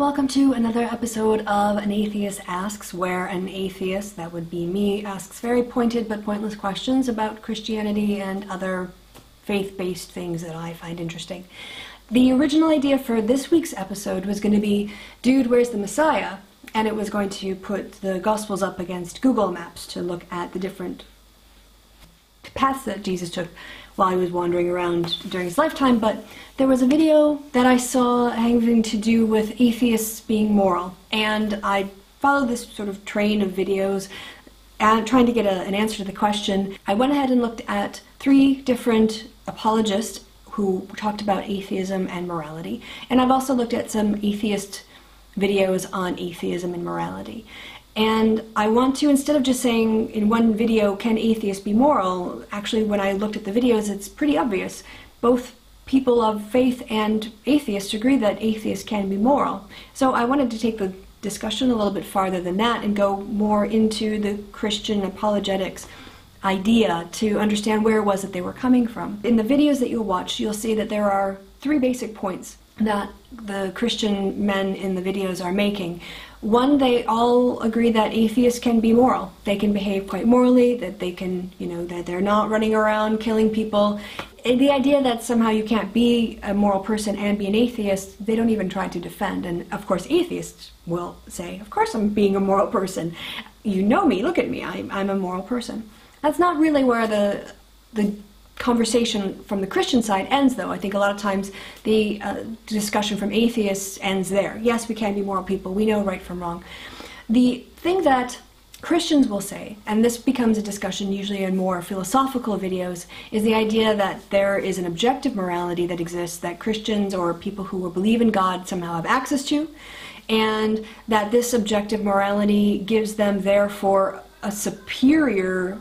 Welcome to another episode of An Atheist Asks, where an atheist, that would be me, asks very pointed but pointless questions about Christianity and other faith-based things that I find interesting. The original idea for this week's episode was going to be Dude, Where's the Messiah? And it was going to put the Gospels up against Google Maps to look at the different paths that Jesus took while he was wandering around during his lifetime, but there was a video that I saw having to do with atheists being moral, and I followed this sort of train of videos and trying to get a, an answer to the question. I went ahead and looked at three different apologists who talked about atheism and morality, and I've also looked at some atheist videos on atheism and morality. And I want to, instead of just saying in one video, can atheists be moral? Actually, when I looked at the videos, it's pretty obvious. Both people of faith and atheists agree that atheists can be moral. So I wanted to take the discussion a little bit farther than that and go more into the Christian apologetics idea to understand where it was that they were coming from. In the videos that you'll watch, you'll see that there are three basic points that the Christian men in the videos are making. One, they all agree that atheists can be moral. They can behave quite morally, that they can, you know, that they're not running around killing people. The idea that somehow you can't be a moral person and be an atheist, they don't even try to defend. And of course, atheists will say, Of course, I'm being a moral person. You know me, look at me, I'm, I'm a moral person. That's not really where the, the conversation from the Christian side ends, though. I think a lot of times the uh, discussion from atheists ends there. Yes, we can be moral people. We know right from wrong. The thing that Christians will say, and this becomes a discussion usually in more philosophical videos, is the idea that there is an objective morality that exists that Christians or people who believe in God somehow have access to, and that this objective morality gives them, therefore, a superior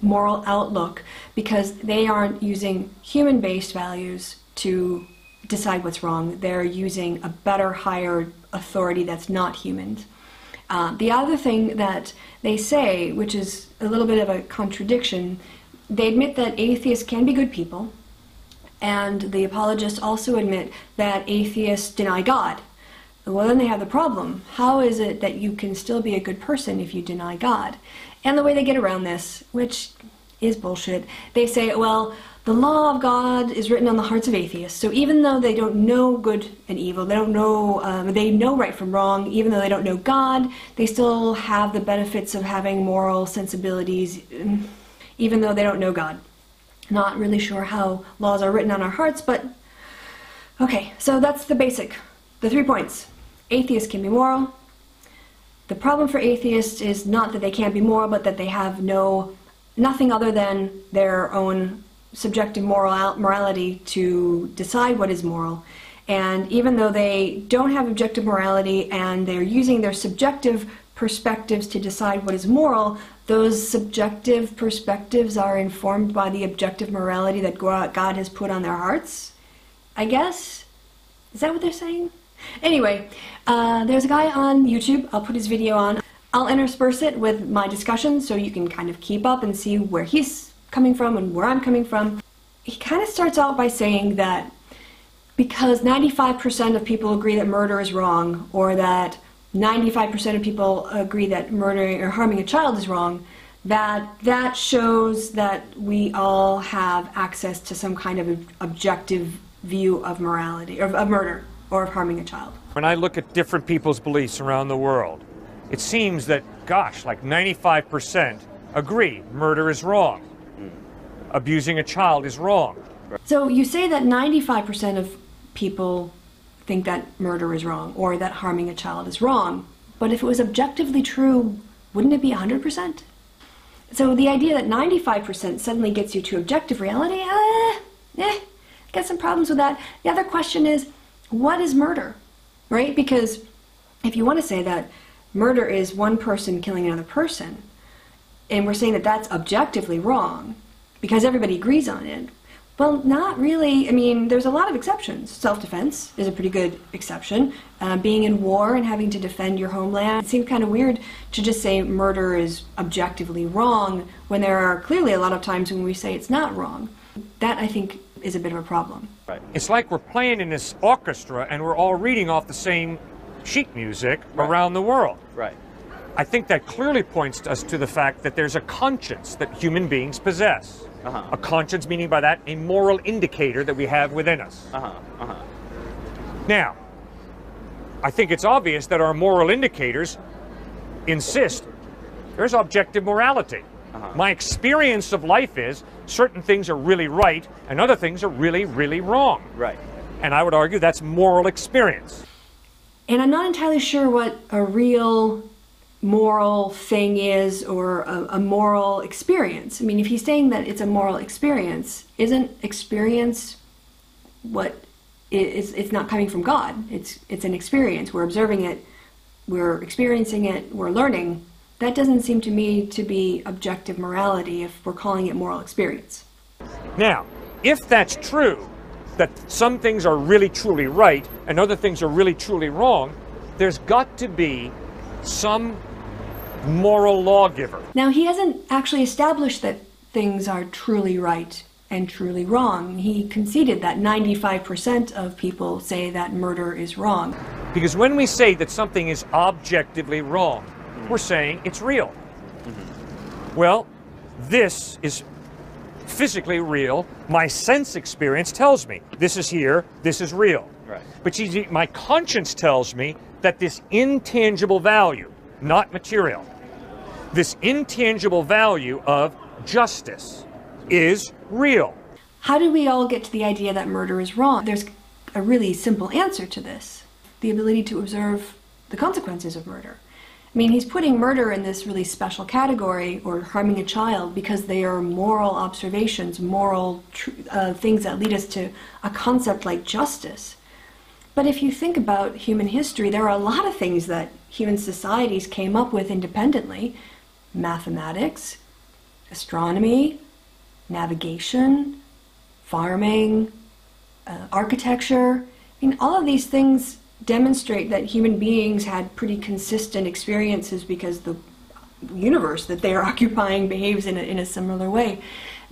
moral outlook because they aren't using human based values to decide what's wrong. They're using a better, higher authority that's not human. Uh, the other thing that they say, which is a little bit of a contradiction, they admit that atheists can be good people, and the apologists also admit that atheists deny God. Well, then they have the problem. How is it that you can still be a good person if you deny God? And the way they get around this, which is bullshit, they say, well, the law of God is written on the hearts of atheists. So even though they don't know good and evil, they don't know, um, they know right from wrong, even though they don't know God, they still have the benefits of having moral sensibilities, mm, even though they don't know God. Not really sure how laws are written on our hearts, but okay, so that's the basic, the three points. Atheists can be moral. The problem for atheists is not that they can't be moral, but that they have no nothing other than their own subjective moral morality to decide what is moral. And even though they don't have objective morality and they're using their subjective perspectives to decide what is moral, those subjective perspectives are informed by the objective morality that God has put on their hearts. I guess? Is that what they're saying? Anyway, uh, there's a guy on YouTube, I'll put his video on. I'll intersperse it with my discussion so you can kind of keep up and see where he's coming from and where I'm coming from. He kind of starts out by saying that because 95% of people agree that murder is wrong, or that 95% of people agree that murdering or harming a child is wrong, that that shows that we all have access to some kind of objective view of morality, or of murder, or of harming a child. When I look at different people's beliefs around the world, it seems that, gosh, like 95% agree murder is wrong. Abusing a child is wrong. So you say that 95% of people think that murder is wrong or that harming a child is wrong. But if it was objectively true, wouldn't it be 100%? So the idea that 95% suddenly gets you to objective reality, eh, eh, got some problems with that. The other question is, what is murder? Right? Because if you want to say that murder is one person killing another person. And we're saying that that's objectively wrong because everybody agrees on it. Well, not really. I mean, there's a lot of exceptions. Self defense is a pretty good exception. Uh, being in war and having to defend your homeland. It seems kind of weird to just say murder is objectively wrong when there are clearly a lot of times when we say it's not wrong. That, I think, is a bit of a problem. Right. It's like we're playing in this orchestra and we're all reading off the same sheet music Right. around the world. Right. I think that clearly points us to the fact that there's a conscience that human beings possess. Uh-huh. A conscience, meaning by that, a moral indicator that we have within us. Uh huh. Uh huh. Now, I think it's obvious that our moral indicators insist there's objective morality. Uh-huh. My experience of life is certain things are really right and other things are really, really wrong. Right. And I would argue that's moral experience. And I'm not entirely sure what a real moral thing is or a, a moral experience. I mean, if he's saying that it's a moral experience, isn't experience what it's, it's not coming from God? It's it's an experience. We're observing it, we're experiencing it, we're learning. That doesn't seem to me to be objective morality if we're calling it moral experience. Now, if that's true, that some things are really truly right and other things are really truly wrong, there's got to be some moral lawgiver. Now, he hasn't actually established that things are truly right and truly wrong. He conceded that 95% of people say that murder is wrong. Because when we say that something is objectively wrong, we're saying it's real. Well, this is physically real. My sense experience tells me this is here, this is real. Right. But you see, my conscience tells me that this intangible value, not material, this intangible value of justice is real. How did we all get to the idea that murder is wrong? There's a really simple answer to this the ability to observe the consequences of murder. I mean, he's putting murder in this really special category, or harming a child, because they are moral observations, moral uh, things that lead us to a concept like justice. But if you think about human history, there are a lot of things that human societies came up with independently mathematics, astronomy, navigation, farming, uh, architecture. I mean, all of these things demonstrate that human beings had pretty consistent experiences because the universe that they are occupying behaves in a, in a similar way.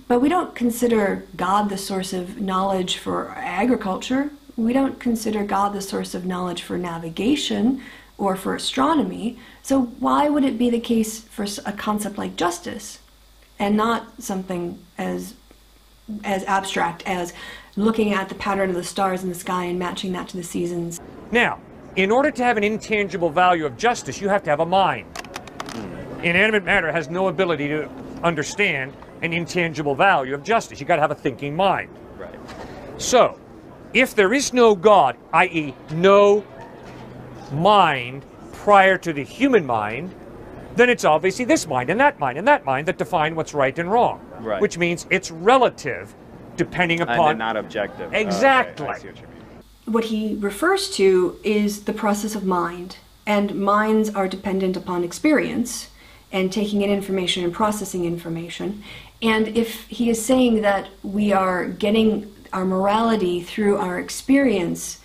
But we don't consider God the source of knowledge for agriculture. We don't consider God the source of knowledge for navigation or for astronomy. So, why would it be the case for a concept like justice and not something as as abstract as looking at the pattern of the stars in the sky and matching that to the seasons? Now, in order to have an intangible value of justice, you have to have a mind. Inanimate matter has no ability to understand an intangible value of justice. You got to have a thinking mind. Right. So, if there is no God, i.e., no mind prior to the human mind, then it's obviously this mind and that mind and that mind that define what's right and wrong. Right. Which means it's relative depending upon then not objective. Okay, Exactly. I see what he refers to is the process of mind, and minds are dependent upon experience and taking in information and processing information. And if he is saying that we are getting our morality through our experience,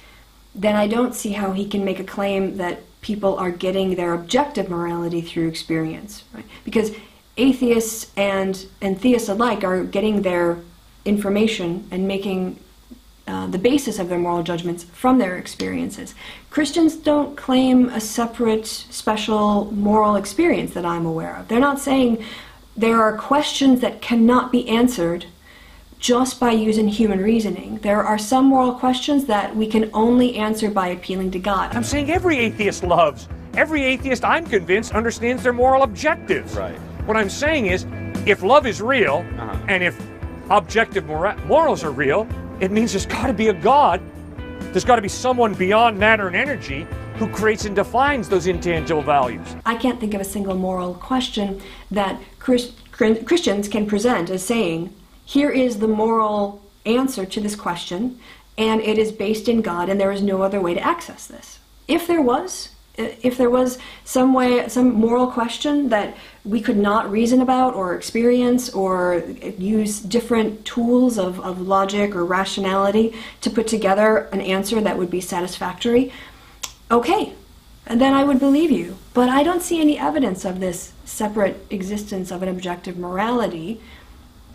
then I don't see how he can make a claim that people are getting their objective morality through experience, right? Because atheists and and theists alike are getting their information and making uh, the basis of their moral judgments from their experiences. Christians don't claim a separate, special moral experience that I'm aware of. They're not saying there are questions that cannot be answered just by using human reasoning. There are some moral questions that we can only answer by appealing to God. I'm saying every atheist loves. Every atheist, I'm convinced, understands their moral objectives. Right. What I'm saying is, if love is real, Uh-huh. and if objective mora- morals are real, it means there's got to be a God. There's got to be someone beyond matter and energy who creates and defines those intangible values. I can't think of a single moral question that Chris, Christians can present as saying, here is the moral answer to this question, and it is based in God, and there is no other way to access this. If there was, if there was some way, some moral question that we could not reason about or experience or use different tools of, of logic or rationality to put together an answer that would be satisfactory, okay, and then I would believe you. But I don't see any evidence of this separate existence of an objective morality.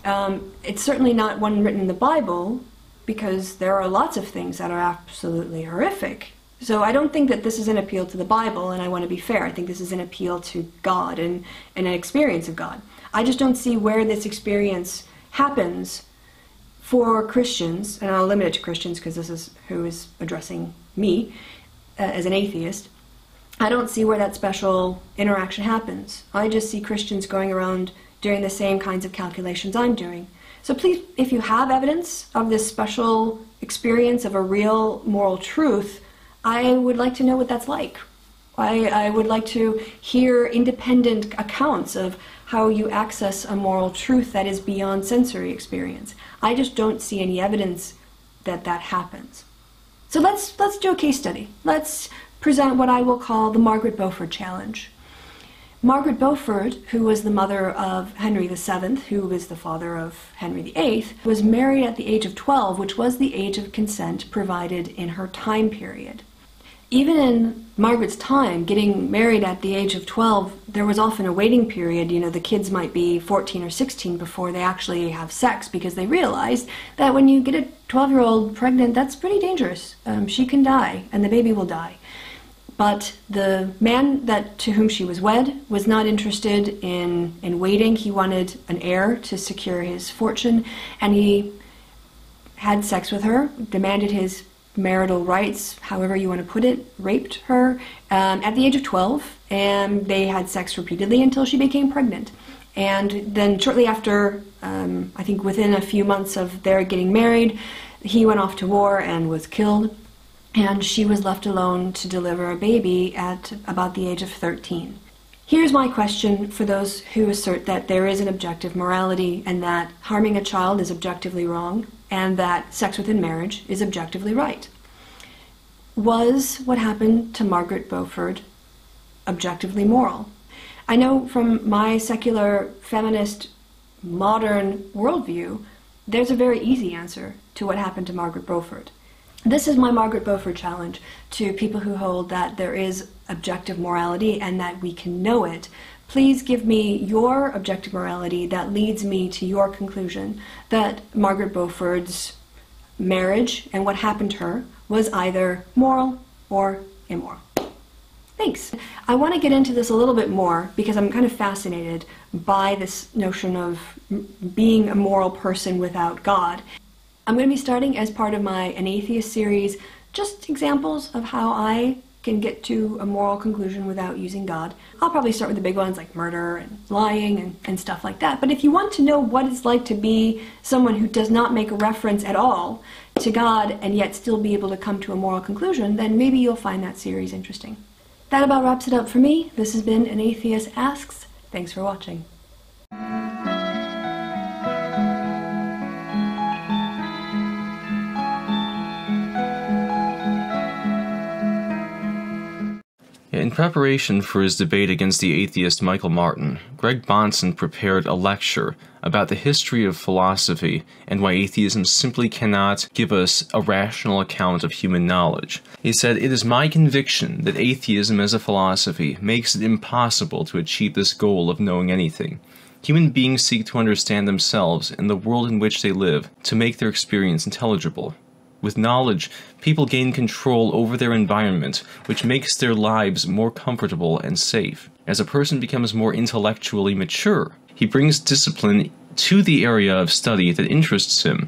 Um, it's certainly not one written in the Bible, because there are lots of things that are absolutely horrific. So I don't think that this is an appeal to the Bible, and I want to be fair. I think this is an appeal to God and, and an experience of God. I just don't see where this experience happens for Christians, and I'll limit it to Christians because this is who is addressing me uh, as an atheist. I don't see where that special interaction happens. I just see Christians going around doing the same kinds of calculations I'm doing. So please, if you have evidence of this special experience of a real moral truth, I would like to know what that's like. I, I would like to hear independent accounts of how you access a moral truth that is beyond sensory experience. I just don't see any evidence that that happens. So let's let's do a case study. Let's present what I will call the Margaret Beaufort challenge. Margaret Beaufort, who was the mother of Henry VII, who was the father of Henry VIII, was married at the age of 12, which was the age of consent provided in her time period. Even in Margaret's time, getting married at the age of 12, there was often a waiting period. You know, the kids might be 14 or 16 before they actually have sex because they realized that when you get a 12 year old pregnant, that's pretty dangerous. Um, she can die, and the baby will die. But the man that to whom she was wed was not interested in, in waiting. He wanted an heir to secure his fortune, and he had sex with her, demanded his marital rights, however you want to put it, raped her um, at the age of 12, and they had sex repeatedly until she became pregnant. And then, shortly after, um, I think within a few months of their getting married, he went off to war and was killed and she was left alone to deliver a baby at about the age of 13. Here's my question for those who assert that there is an objective morality and that harming a child is objectively wrong and that sex within marriage is objectively right. Was what happened to Margaret Beaufort objectively moral? I know from my secular feminist modern worldview, there's a very easy answer to what happened to Margaret Beaufort. This is my Margaret Beaufort challenge to people who hold that there is objective morality and that we can know it. Please give me your objective morality that leads me to your conclusion that Margaret Beaufort's marriage and what happened to her was either moral or immoral. Thanks. I want to get into this a little bit more because I'm kind of fascinated by this notion of being a moral person without God. I'm going to be starting as part of my An Atheist series just examples of how I can get to a moral conclusion without using God. I'll probably start with the big ones like murder and lying and, and stuff like that. But if you want to know what it's like to be someone who does not make a reference at all to God and yet still be able to come to a moral conclusion, then maybe you'll find that series interesting. That about wraps it up for me. This has been An Atheist Asks. Thanks for watching. Preparation for his debate against the atheist Michael Martin, Greg Bahnsen prepared a lecture about the history of philosophy and why atheism simply cannot give us a rational account of human knowledge. He said, It is my conviction that atheism as a philosophy makes it impossible to achieve this goal of knowing anything. Human beings seek to understand themselves and the world in which they live to make their experience intelligible. With knowledge, people gain control over their environment, which makes their lives more comfortable and safe. As a person becomes more intellectually mature, he brings discipline to the area of study that interests him.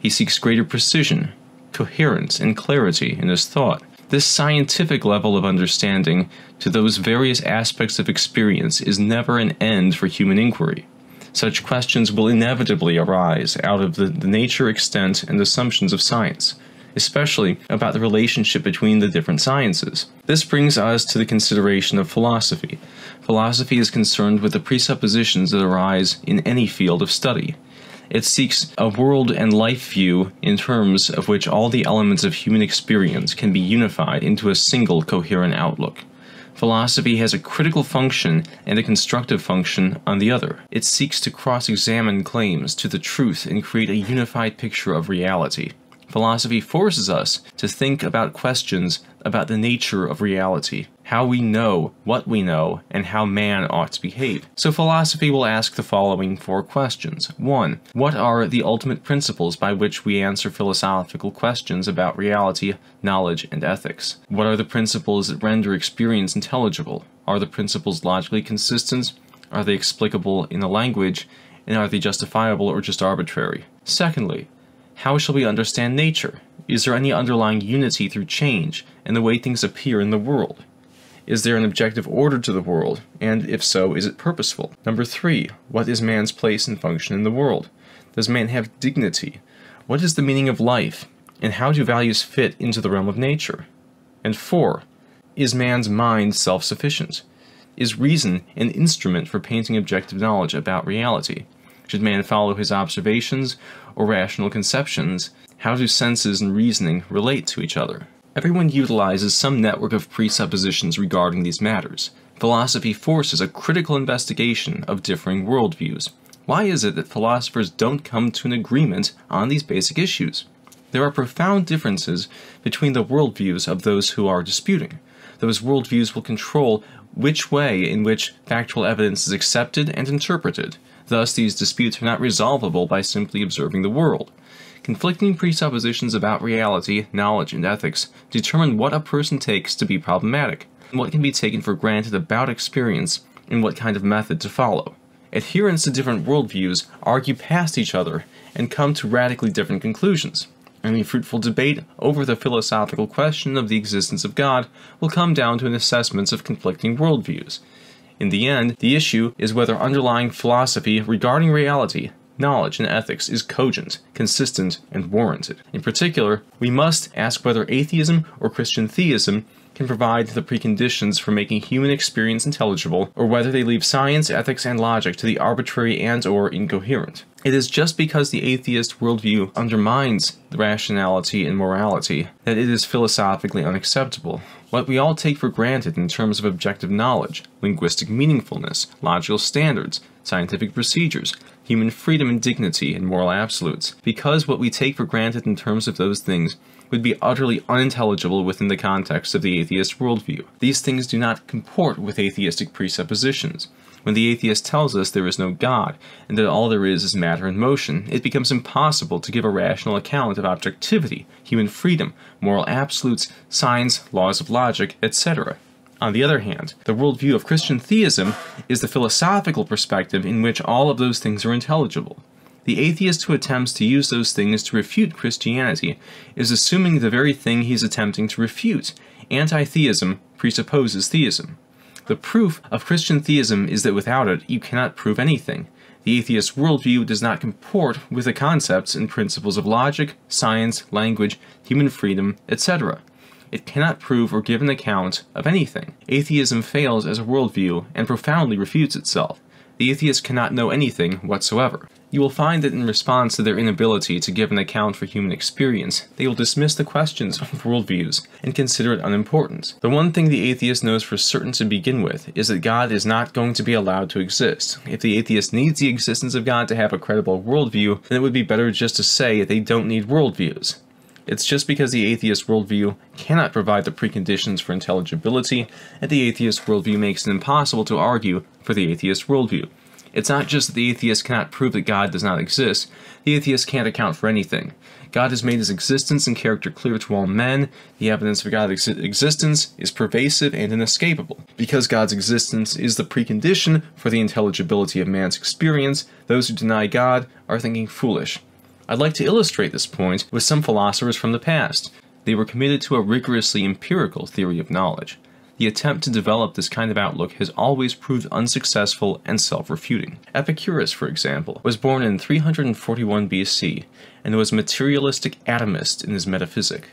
He seeks greater precision, coherence, and clarity in his thought. This scientific level of understanding to those various aspects of experience is never an end for human inquiry such questions will inevitably arise out of the, the nature, extent, and assumptions of science, especially about the relationship between the different sciences. This brings us to the consideration of philosophy. Philosophy is concerned with the presuppositions that arise in any field of study. It seeks a world and life view in terms of which all the elements of human experience can be unified into a single coherent outlook. Philosophy has a critical function and a constructive function on the other. It seeks to cross examine claims to the truth and create a unified picture of reality. Philosophy forces us to think about questions about the nature of reality, how we know what we know, and how man ought to behave. So philosophy will ask the following four questions. 1. What are the ultimate principles by which we answer philosophical questions about reality, knowledge, and ethics? What are the principles that render experience intelligible? Are the principles logically consistent? Are they explicable in a language? And are they justifiable or just arbitrary? Secondly, how shall we understand nature? Is there any underlying unity through change in the way things appear in the world? Is there an objective order to the world? And if so, is it purposeful? Number three, what is man's place and function in the world? Does man have dignity? What is the meaning of life? And how do values fit into the realm of nature? And four, is man's mind self sufficient? Is reason an instrument for painting objective knowledge about reality? Should man follow his observations or rational conceptions? How do senses and reasoning relate to each other? Everyone utilizes some network of presuppositions regarding these matters. Philosophy forces a critical investigation of differing worldviews. Why is it that philosophers don't come to an agreement on these basic issues? There are profound differences between the worldviews of those who are disputing. Those worldviews will control which way in which factual evidence is accepted and interpreted. Thus, these disputes are not resolvable by simply observing the world. Conflicting presuppositions about reality, knowledge, and ethics determine what a person takes to be problematic, what can be taken for granted about experience, and what kind of method to follow. Adherents to different worldviews argue past each other and come to radically different conclusions. Any fruitful debate over the philosophical question of the existence of God will come down to an assessment of conflicting worldviews. In the end, the issue is whether underlying philosophy regarding reality, knowledge, and ethics is cogent, consistent, and warranted. In particular, we must ask whether atheism or Christian theism can provide the preconditions for making human experience intelligible, or whether they leave science, ethics, and logic to the arbitrary and or incoherent. It is just because the atheist worldview undermines the rationality and morality that it is philosophically unacceptable. What we all take for granted in terms of objective knowledge, linguistic meaningfulness, logical standards, scientific procedures, human freedom and dignity, and moral absolutes, because what we take for granted in terms of those things would be utterly unintelligible within the context of the atheist worldview. These things do not comport with atheistic presuppositions. When the atheist tells us there is no God, and that all there is is matter and motion, it becomes impossible to give a rational account of objectivity, human freedom, moral absolutes, science, laws of logic, etc. On the other hand, the worldview of Christian theism is the philosophical perspective in which all of those things are intelligible. The atheist who attempts to use those things to refute Christianity is assuming the very thing he's attempting to refute. Anti theism presupposes theism. The proof of Christian theism is that without it, you cannot prove anything. The atheist worldview does not comport with the concepts and principles of logic, science, language, human freedom, etc. It cannot prove or give an account of anything. Atheism fails as a worldview and profoundly refutes itself. The atheist cannot know anything whatsoever you will find that in response to their inability to give an account for human experience, they will dismiss the questions of worldviews and consider it unimportant. The one thing the atheist knows for certain to begin with is that God is not going to be allowed to exist. If the atheist needs the existence of God to have a credible worldview, then it would be better just to say they don't need worldviews. It's just because the atheist worldview cannot provide the preconditions for intelligibility that the atheist worldview makes it impossible to argue for the atheist worldview. It's not just that the atheist cannot prove that God does not exist, the atheist can't account for anything. God has made his existence and character clear to all men. The evidence for God's ex- existence is pervasive and inescapable. Because God's existence is the precondition for the intelligibility of man's experience, those who deny God are thinking foolish. I'd like to illustrate this point with some philosophers from the past. They were committed to a rigorously empirical theory of knowledge the attempt to develop this kind of outlook has always proved unsuccessful and self refuting. Epicurus, for example, was born in 341 BC and was a materialistic atomist in his metaphysic.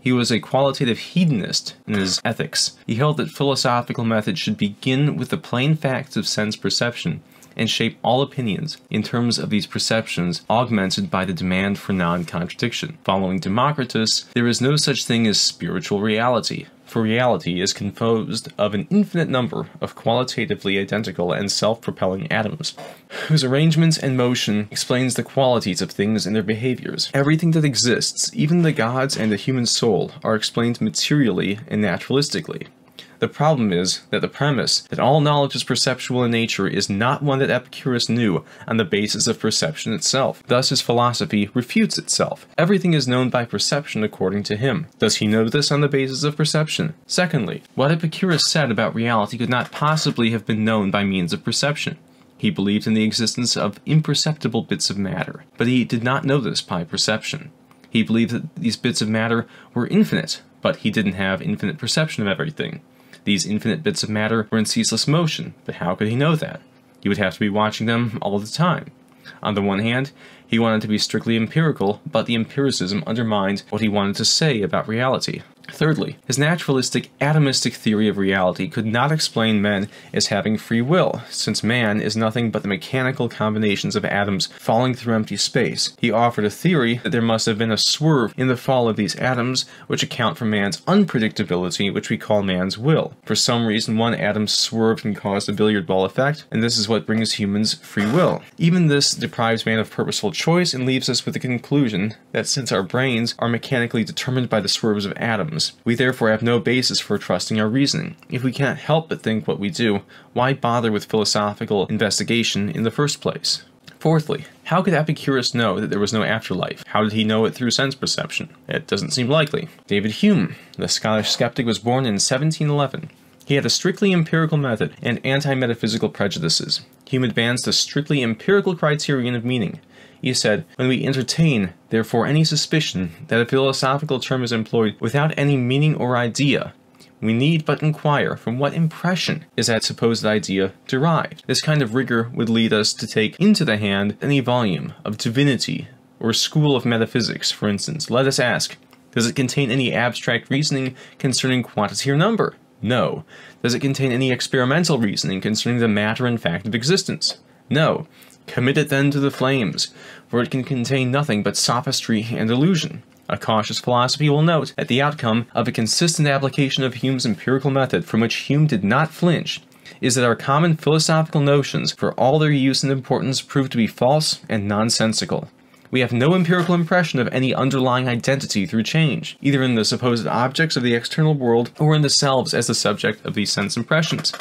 He was a qualitative hedonist in his ethics. He held that philosophical methods should begin with the plain facts of sense perception and shape all opinions in terms of these perceptions augmented by the demand for non contradiction. Following Democritus, there is no such thing as spiritual reality. For reality is composed of an infinite number of qualitatively identical and self-propelling atoms, whose arrangements and motion explains the qualities of things and their behaviors. Everything that exists, even the gods and the human soul, are explained materially and naturalistically. The problem is that the premise that all knowledge is perceptual in nature is not one that Epicurus knew on the basis of perception itself. Thus his philosophy refutes itself. Everything is known by perception according to him. Does he know this on the basis of perception? Secondly, what Epicurus said about reality could not possibly have been known by means of perception. He believed in the existence of imperceptible bits of matter, but he did not know this by perception. He believed that these bits of matter were infinite, but he didn't have infinite perception of everything. These infinite bits of matter were in ceaseless motion, but how could he know that? He would have to be watching them all the time. On the one hand, he wanted to be strictly empirical, but the empiricism undermined what he wanted to say about reality. Thirdly, his naturalistic atomistic theory of reality could not explain men as having free will, since man is nothing but the mechanical combinations of atoms falling through empty space. He offered a theory that there must have been a swerve in the fall of these atoms, which account for man's unpredictability, which we call man's will. For some reason, one atom swerved and caused a billiard ball effect, and this is what brings humans free will. Even this deprives man of purposeful choice and leaves us with the conclusion that since our brains are mechanically determined by the swerves of atoms, we therefore have no basis for trusting our reasoning. If we can't help but think what we do, why bother with philosophical investigation in the first place? Fourthly, how could Epicurus know that there was no afterlife? How did he know it through sense perception? It doesn't seem likely. David Hume, the Scottish skeptic, was born in 1711. He had a strictly empirical method and anti-metaphysical prejudices. Hume advanced a strictly empirical criterion of meaning. He said, When we entertain, therefore, any suspicion that a philosophical term is employed without any meaning or idea, we need but inquire from what impression is that supposed idea derived. This kind of rigor would lead us to take into the hand any volume of divinity or school of metaphysics, for instance. Let us ask, does it contain any abstract reasoning concerning quantity or number? No. Does it contain any experimental reasoning concerning the matter and fact of existence? No. Commit it then to the flames, for it can contain nothing but sophistry and illusion. A cautious philosophy will note that the outcome of a consistent application of Hume's empirical method, from which Hume did not flinch, is that our common philosophical notions, for all their use and importance, prove to be false and nonsensical. We have no empirical impression of any underlying identity through change, either in the supposed objects of the external world or in the selves as the subject of these sense impressions.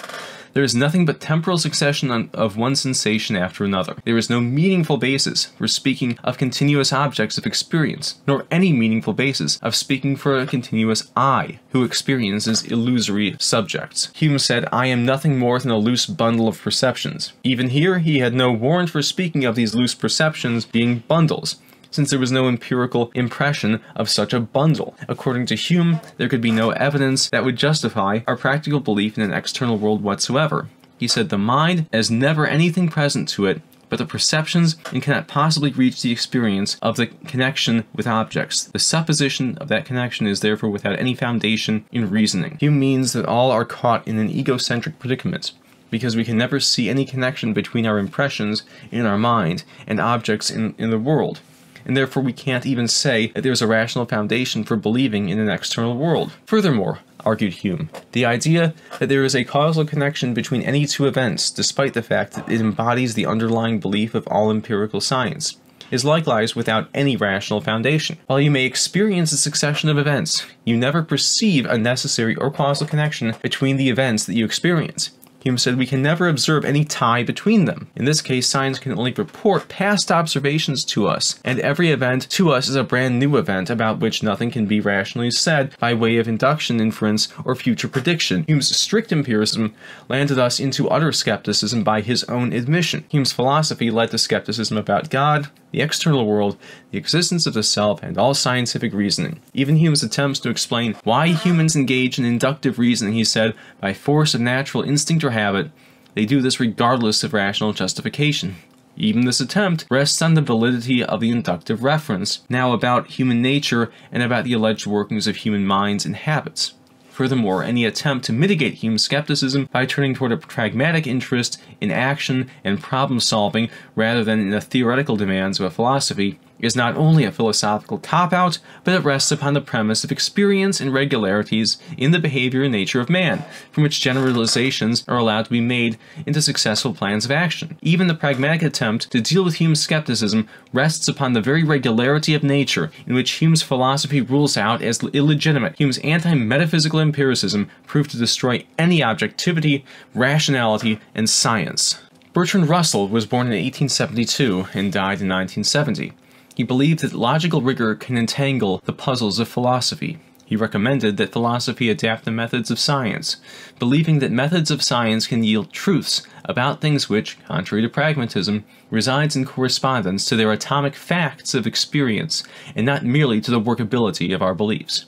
There is nothing but temporal succession of one sensation after another. There is no meaningful basis for speaking of continuous objects of experience, nor any meaningful basis of speaking for a continuous I, who experiences illusory subjects. Hume said, I am nothing more than a loose bundle of perceptions. Even here, he had no warrant for speaking of these loose perceptions being bundles since there was no empirical impression of such a bundle. According to Hume, there could be no evidence that would justify our practical belief in an external world whatsoever. He said the mind has never anything present to it but the perceptions and cannot possibly reach the experience of the connection with objects. The supposition of that connection is therefore without any foundation in reasoning. Hume means that all are caught in an egocentric predicament because we can never see any connection between our impressions in our mind and objects in, in the world and therefore we can't even say that there's a rational foundation for believing in an external world. Furthermore, argued Hume, the idea that there is a causal connection between any two events, despite the fact that it embodies the underlying belief of all empirical science, is likewise without any rational foundation. While you may experience a succession of events, you never perceive a necessary or causal connection between the events that you experience. Hume said we can never observe any tie between them. In this case, science can only report past observations to us, and every event to us is a brand new event about which nothing can be rationally said by way of induction, inference, or future prediction. Hume's strict empiricism landed us into utter skepticism by his own admission. Hume's philosophy led to skepticism about God, the external world, the existence of the self, and all scientific reasoning. Even Hume's attempts to explain why humans engage in inductive reasoning, he said, by force of natural instinct or habit, they do this regardless of rational justification. Even this attempt rests on the validity of the inductive reference, now about human nature and about the alleged workings of human minds and habits. Furthermore, any attempt to mitigate Hume's skepticism by turning toward a pragmatic interest in action and problem solving rather than in the theoretical demands of a philosophy is not only a philosophical cop out, but it rests upon the premise of experience and regularities in the behavior and nature of man, from which generalizations are allowed to be made into successful plans of action. Even the pragmatic attempt to deal with Hume's skepticism rests upon the very regularity of nature in which Hume's philosophy rules out as illegitimate. Hume's anti metaphysical empiricism proved to destroy any objectivity, rationality, and science. Bertrand Russell was born in 1872 and died in 1970. He believed that logical rigor can entangle the puzzles of philosophy. He recommended that philosophy adapt the methods of science, believing that methods of science can yield truths about things which, contrary to pragmatism, resides in correspondence to their atomic facts of experience and not merely to the workability of our beliefs.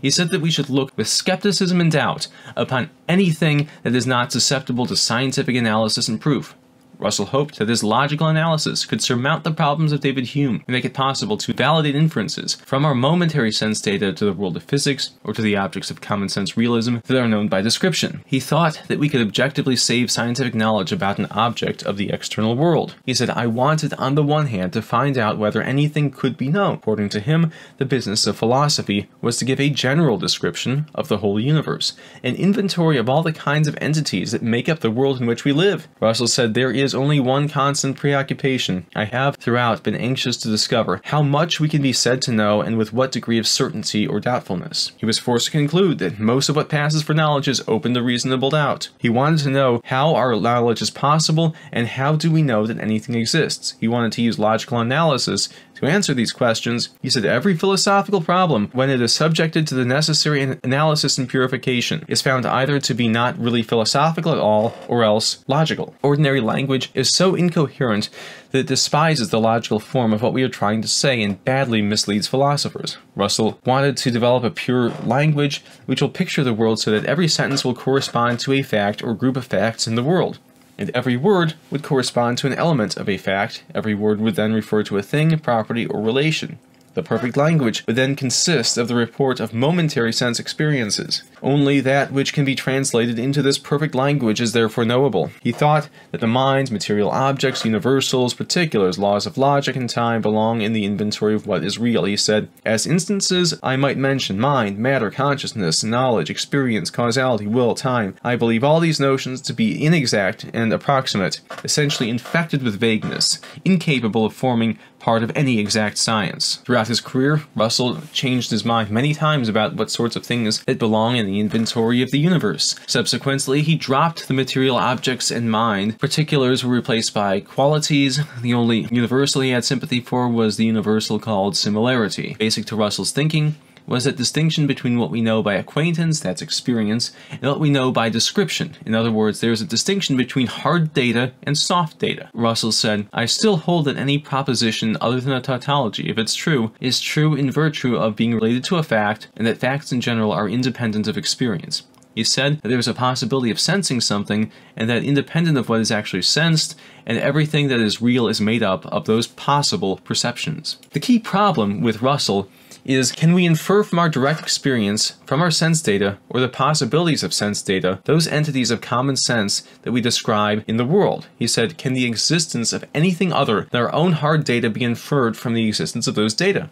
He said that we should look with skepticism and doubt upon anything that is not susceptible to scientific analysis and proof. Russell hoped that his logical analysis could surmount the problems of David Hume and make it possible to validate inferences from our momentary sense data to the world of physics or to the objects of common sense realism that are known by description. He thought that we could objectively save scientific knowledge about an object of the external world. He said, I wanted on the one hand to find out whether anything could be known. According to him, the business of philosophy was to give a general description of the whole universe, an inventory of all the kinds of entities that make up the world in which we live. Russell said there is is only one constant preoccupation. I have throughout been anxious to discover how much we can be said to know and with what degree of certainty or doubtfulness. He was forced to conclude that most of what passes for knowledge is open to reasonable doubt. He wanted to know how our knowledge is possible and how do we know that anything exists. He wanted to use logical analysis to answer these questions, he said every philosophical problem, when it is subjected to the necessary analysis and purification, is found either to be not really philosophical at all or else logical. Ordinary language is so incoherent that it despises the logical form of what we are trying to say and badly misleads philosophers. Russell wanted to develop a pure language which will picture the world so that every sentence will correspond to a fact or group of facts in the world and every word would correspond to an element of a fact. Every word would then refer to a thing, property, or relation. The perfect language would then consist of the report of momentary sense experiences. Only that which can be translated into this perfect language is therefore knowable. He thought that the mind, material objects, universals, particulars, laws of logic and time belong in the inventory of what is real. He said, As instances, I might mention mind, matter, consciousness, knowledge, experience, causality, will, time. I believe all these notions to be inexact and approximate, essentially infected with vagueness, incapable of forming part of any exact science. Throughout his career, Russell changed his mind many times about what sorts of things that belong in the inventory of the universe. Subsequently, he dropped the material objects in mind. Particulars were replaced by qualities. The only universal he had sympathy for was the universal called similarity. Basic to Russell's thinking, was that distinction between what we know by acquaintance, that's experience, and what we know by description. In other words, there is a distinction between hard data and soft data. Russell said, I still hold that any proposition other than a tautology, if it's true, is true in virtue of being related to a fact, and that facts in general are independent of experience. He said that there is a possibility of sensing something, and that independent of what is actually sensed, and everything that is real is made up of those possible perceptions. The key problem with Russell is can we infer from our direct experience, from our sense data, or the possibilities of sense data, those entities of common sense that we describe in the world? He said, can the existence of anything other than our own hard data be inferred from the existence of those data?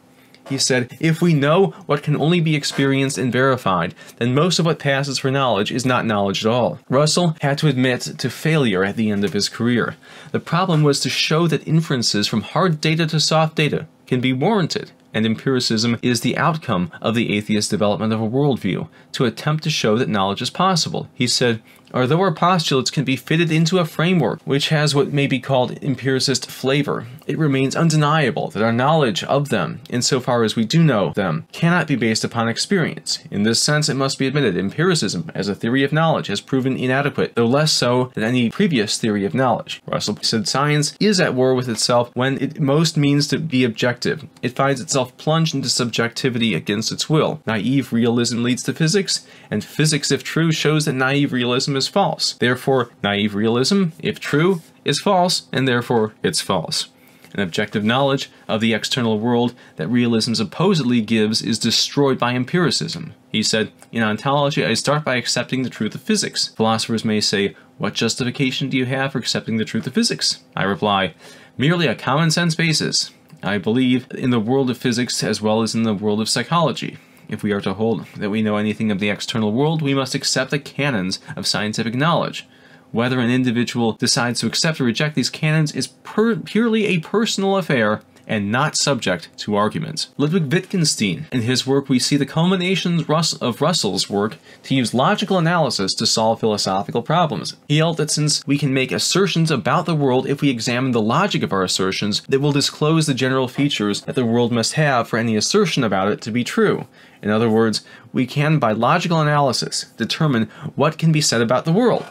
He said, if we know what can only be experienced and verified, then most of what passes for knowledge is not knowledge at all. Russell had to admit to failure at the end of his career. The problem was to show that inferences from hard data to soft data can be warranted and empiricism is the outcome of the atheist development of a worldview, to attempt to show that knowledge is possible. He said, Although our postulates can be fitted into a framework which has what may be called empiricist flavor, it remains undeniable that our knowledge of them, insofar as we do know them, cannot be based upon experience. In this sense, it must be admitted empiricism, as a theory of knowledge, has proven inadequate, though less so than any previous theory of knowledge. Russell said science is at war with itself when it most means to be objective. It finds itself plunged into subjectivity against its will. Naive realism leads to physics, and physics, if true, shows that naive realism is is false. Therefore, naive realism, if true, is false, and therefore it's false. An objective knowledge of the external world that realism supposedly gives is destroyed by empiricism. He said, In ontology, I start by accepting the truth of physics. Philosophers may say, What justification do you have for accepting the truth of physics? I reply, Merely a common sense basis. I believe in the world of physics as well as in the world of psychology. If we are to hold that we know anything of the external world, we must accept the canons of scientific knowledge. Whether an individual decides to accept or reject these canons is purely a personal affair and not subject to arguments. Ludwig Wittgenstein, in his work, we see the culminations of Russell's work to use logical analysis to solve philosophical problems. He held that since we can make assertions about the world if we examine the logic of our assertions, that will disclose the general features that the world must have for any assertion about it to be true. In other words, we can, by logical analysis, determine what can be said about the world.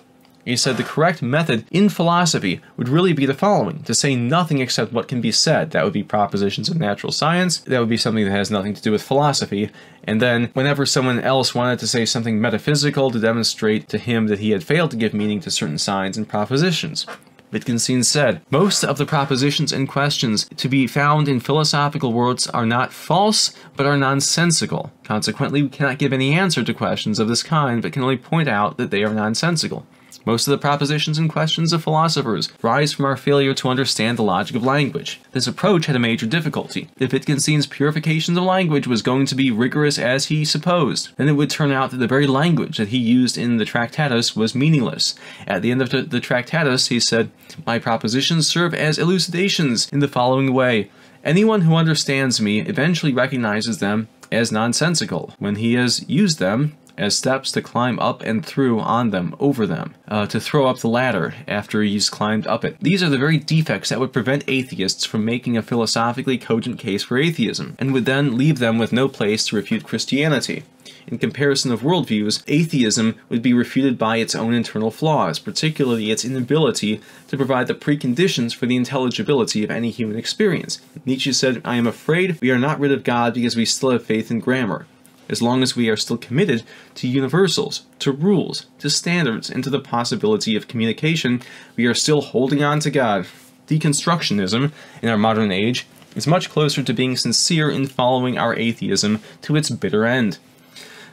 He said the correct method in philosophy would really be the following to say nothing except what can be said. That would be propositions of natural science, that would be something that has nothing to do with philosophy. And then, whenever someone else wanted to say something metaphysical to demonstrate to him that he had failed to give meaning to certain signs and propositions. Wittgenstein said, Most of the propositions and questions to be found in philosophical works are not false, but are nonsensical. Consequently, we cannot give any answer to questions of this kind, but can only point out that they are nonsensical. Most of the propositions and questions of philosophers rise from our failure to understand the logic of language. This approach had a major difficulty. If Wittgenstein's purification of language was going to be rigorous as he supposed, then it would turn out that the very language that he used in the Tractatus was meaningless. At the end of the Tractatus, he said, My propositions serve as elucidations in the following way. Anyone who understands me eventually recognizes them as nonsensical. When he has used them, as steps to climb up and through on them, over them, uh, to throw up the ladder after he's climbed up it. These are the very defects that would prevent atheists from making a philosophically cogent case for atheism, and would then leave them with no place to refute Christianity. In comparison of worldviews, atheism would be refuted by its own internal flaws, particularly its inability to provide the preconditions for the intelligibility of any human experience. Nietzsche said, I am afraid we are not rid of God because we still have faith in grammar as long as we are still committed to universals, to rules, to standards, and to the possibility of communication, we are still holding on to God. Deconstructionism, in our modern age, is much closer to being sincere in following our atheism to its bitter end.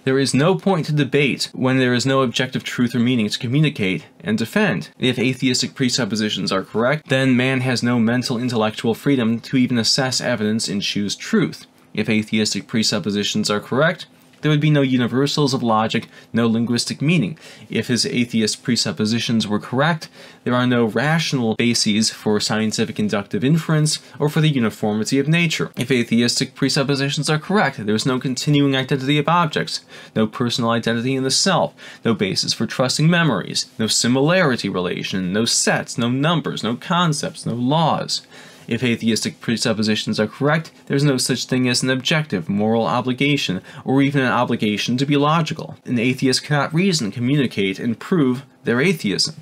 There is no point to debate when there is no objective truth or meaning to communicate and defend. If atheistic presuppositions are correct, then man has no mental intellectual freedom to even assess evidence and choose truth. If atheistic presuppositions are correct, there would be no universals of logic, no linguistic meaning. If his atheist presuppositions were correct, there are no rational bases for scientific inductive inference or for the uniformity of nature. If atheistic presuppositions are correct, there is no continuing identity of objects, no personal identity in the self, no basis for trusting memories, no similarity relation, no sets, no numbers, no concepts, no laws. If atheistic presuppositions are correct, there's no such thing as an objective, moral obligation, or even an obligation to be logical. An atheist cannot reason, communicate, and prove their atheism.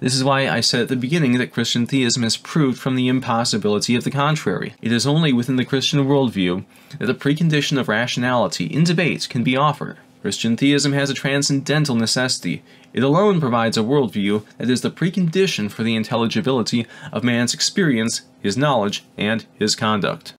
This is why I said at the beginning that Christian theism is proved from the impossibility of the contrary. It is only within the Christian worldview that the precondition of rationality in debates can be offered. Christian theism has a transcendental necessity. It alone provides a worldview that is the precondition for the intelligibility of man's experience, his knowledge, and his conduct.